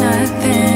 nothing.